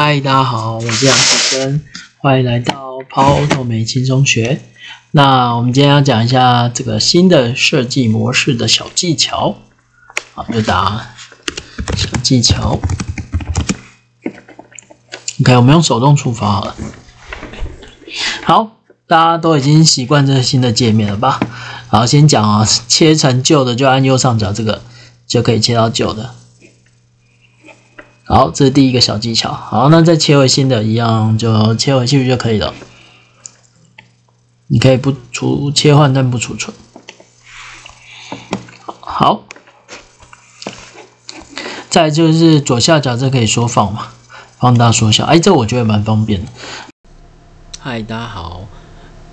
嗨，大家好，我是杨子生，欢迎来到抛投美轻松学。那我们今天要讲一下这个新的设计模式的小技巧。好，就打小技巧。OK，我们用手动触发好了。好，大家都已经习惯这个新的界面了吧？好，先讲啊，切成旧的就按右上角这个就可以切到旧的。好，这是第一个小技巧。好，那再切回新的，一样就切回去就可以了。你可以不储切换，但不储存。好，再就是左下角这可以缩放嘛，放大缩小。哎，这我觉得蛮方便的。嗨，大家好。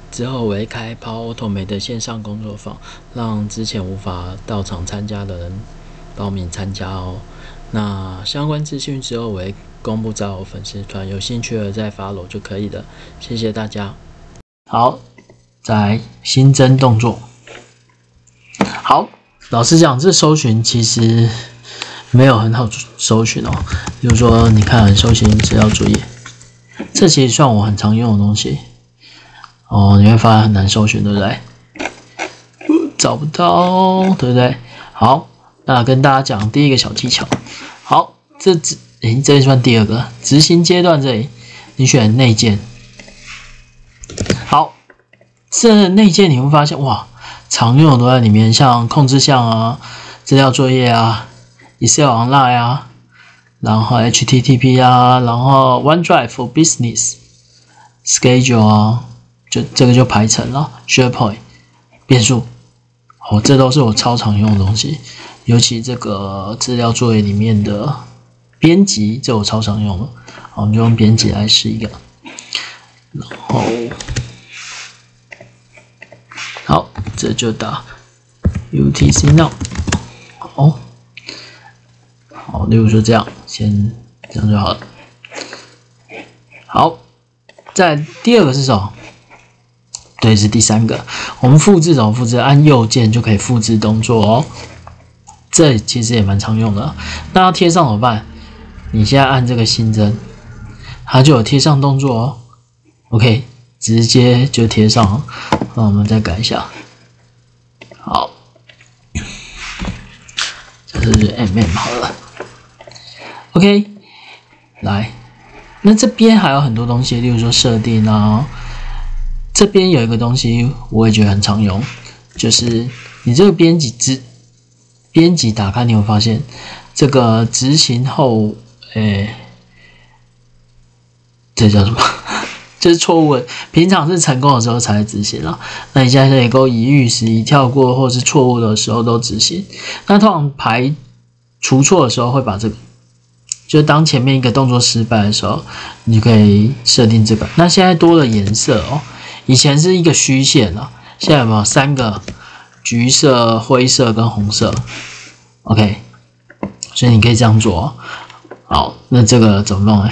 之后我会开 Power Automate 的线上工作坊，让之前无法到场参加的人报名参加哦。那相关资讯之后我会公布在我粉丝团，有兴趣的再 follow 就可以了。谢谢大家。好，再新增动作。好，老实讲，这搜寻其实没有很好搜寻哦。比如说，你看搜寻资料作业，这其实算我很常用的东西。哦，你会发现很难搜寻，对不对？找不到，对不对？好，那跟大家讲第一个小技巧。好，这执诶，这算第二个执行阶段这里，你选内建。好，这内建你会发现哇，常用的都在里面，像控制项啊、资料作业啊、Excel Online 啊，然后 HTTP 啊，然后 OneDrive for Business、Schedule 啊。就这个就排成了，SharePoint 变数，哦，这都是我超常用的东西，尤其这个资料作业里面的编辑，这我超常用的，好，我们就用编辑来试一个，然后好，这就打 UTC Now，好，好，例如说这样，先这样就好了，好，在第二个是什么？对，是第三个。我们复制怎么复制？按右键就可以复制动作哦。这其实也蛮常用的。那要贴上怎么办？你现在按这个新增，它就有贴上动作哦。OK，直接就贴上。那我们再改一下。好，这是 MM 好了。OK，来，那这边还有很多东西，例如说设定啊。这边有一个东西，我也觉得很常用，就是你这个编辑执编辑打开，你会发现这个执行后，诶，这叫什么？这是错误。平常是成功的时候才执行啊。那你现在可以勾一遇时、一跳过或是错误的时候都执行。那通常排除错的时候会把这个，就当前面一个动作失败的时候，你可以设定这个。那现在多了颜色哦。以前是一个虚线了，现在有没有三个橘色、灰色跟红色？OK，所以你可以这样做。好，那这个怎么弄呢？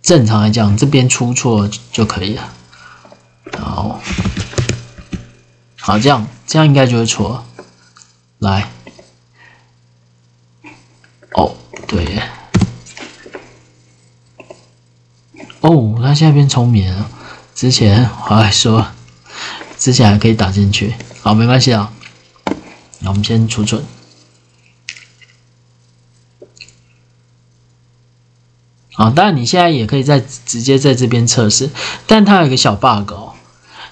正常来讲，这边出错就可以了。好，好，这样这样应该就会错。来，哦，对，哦，它现在变聪明了。之前我还说，之前还可以打进去，好，没关系啊。那我们先储存。好，当然你现在也可以在直接在这边测试，但它有一个小 bug 哦。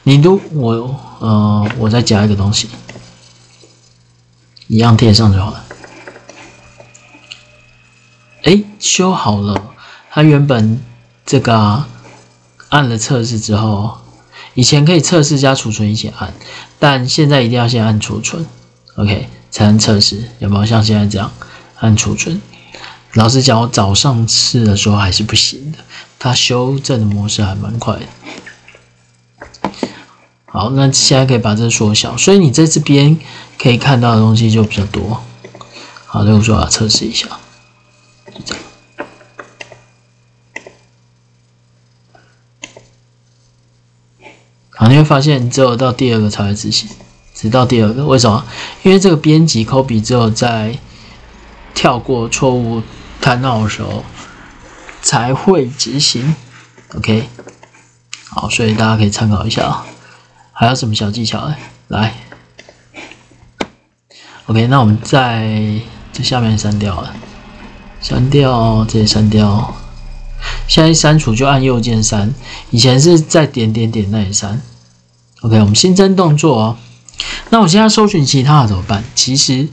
你都我呃，我再加一个东西，一样贴上就好了。哎，修好了，它原本这个。按了测试之后，以前可以测试加储存一起按，但现在一定要先按储存，OK 才能测试。有没有像现在这样按储存？老实讲，我早上试的时候还是不行的，它修正的模式还蛮快的。好，那现在可以把这缩小，所以你在这边可以看到的东西就比较多。好，那我说要测试一下，就这样。你会发现，只有到第二个才会执行，直到第二个。为什么？因为这个编辑 copy 之后，在跳过错误看到的时候，才会执行。OK，好，所以大家可以参考一下啊。还有什么小技巧？来，OK，那我们在这下面删掉了，删掉，这里删掉。现在删除就按右键删，以前是在点点点那里删。OK，我们新增动作哦。那我现在搜寻其他的怎么办？其实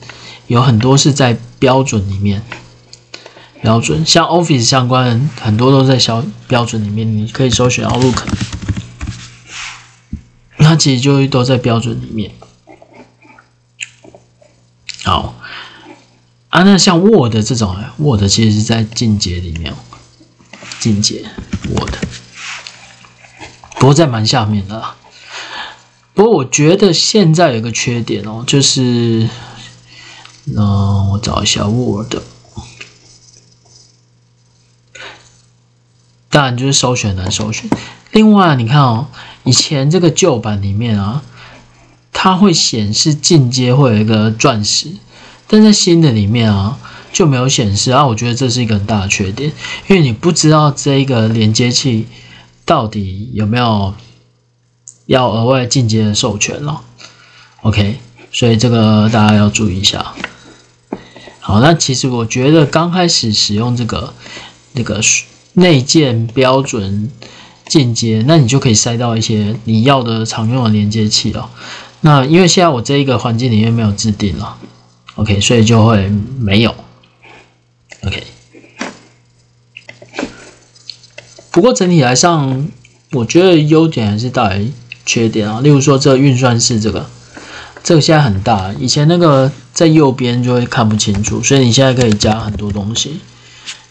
有很多是在标准里面，标准像 Office 相关很多都在小标准里面，你可以搜寻 Outlook，它其实就都在标准里面。好，啊，那像 Word 这种，Word 其实是在进阶里面。进阶 Word，不过在蛮下面的。不过我觉得现在有个缺点哦，就是，嗯，我找一下 Word，当然就是搜寻难搜寻。另外，你看哦，以前这个旧版里面啊，它会显示进阶会有一个钻石，但在新的里面啊。就没有显示啊，我觉得这是一个很大的缺点，因为你不知道这一个连接器到底有没有要额外进阶的授权了。OK，所以这个大家要注意一下。好，那其实我觉得刚开始使用这个那个内建标准进阶，那你就可以塞到一些你要的常用的连接器了。那因为现在我这一个环境里面没有自定了，OK，所以就会没有。OK，不过整体来上，我觉得优点还是大于缺点啊。例如说，这个运算式这个，这个现在很大，以前那个在右边就会看不清楚，所以你现在可以加很多东西。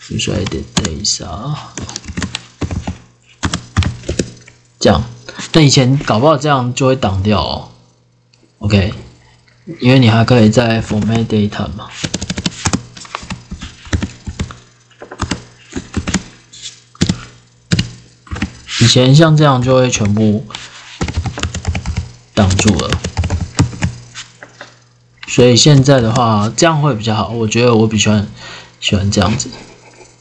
比如说，edit data，这样，但以前搞不好这样就会挡掉哦。OK，因为你还可以在 format data 嘛。以前像这样就会全部挡住了，所以现在的话这样会比较好。我觉得我比较喜欢喜欢这样子，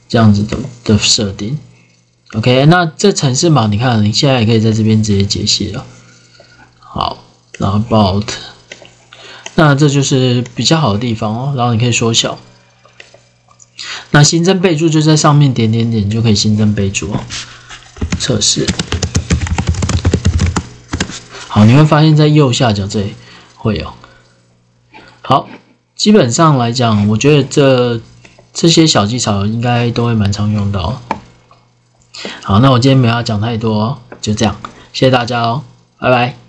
这样子的的设定。OK，那这城市码你看，你现在也可以在这边直接解析了。好，然后 about，那这就是比较好的地方哦。然后你可以缩小，那新增备注就在上面点点点就可以新增备注哦。测试好，你会发现在右下角这里会有。好，基本上来讲，我觉得这这些小技巧应该都会蛮常用到。好，那我今天没有要讲太多，就这样，谢谢大家哦，拜拜。